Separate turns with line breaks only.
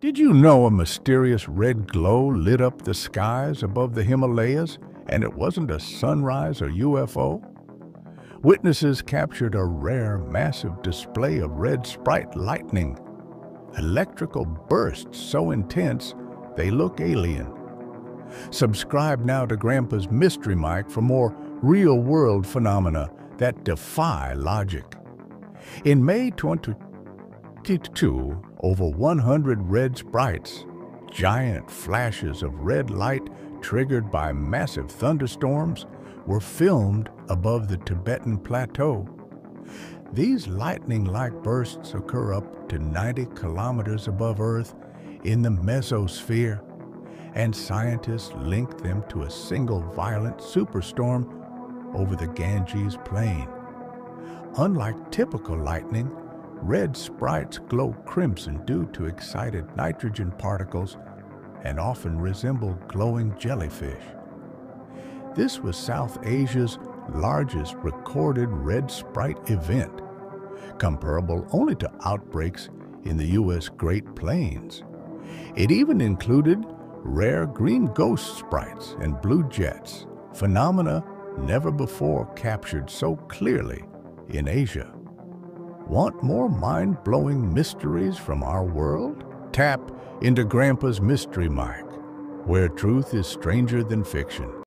Did you know a mysterious red glow lit up the skies above the Himalayas and it wasn't a sunrise or UFO? Witnesses captured a rare, massive display of red sprite lightning. Electrical bursts so intense they look alien. Subscribe now to Granpa's Mystery Mic for more real-world phenomena that defy logic. In May 2022, over 100 red sprites, giant flashes of red light triggered by massive thunderstorms, were filmed above the Tibetan Plateau. These lightning-like bursts occur up to 90 kilometers above Earth in the mesosphere, and scientists link them to a single violent superstorm over the Ganges Plain. Unlike typical lightning, red sprites glow crimson due to excited nitrogen particles and often resemble glowing jellyfish. This was South Asia's largest recorded red sprite event, comparable only to outbreaks in the U.S. Great Plains. It even included rare green ghost sprites and blue jets, phenomena never before captured so clearly in Asia. Want more mind-blowing mysteries from our world? Tap into Granpa's Mystery Mic, where truth is stranger than fiction.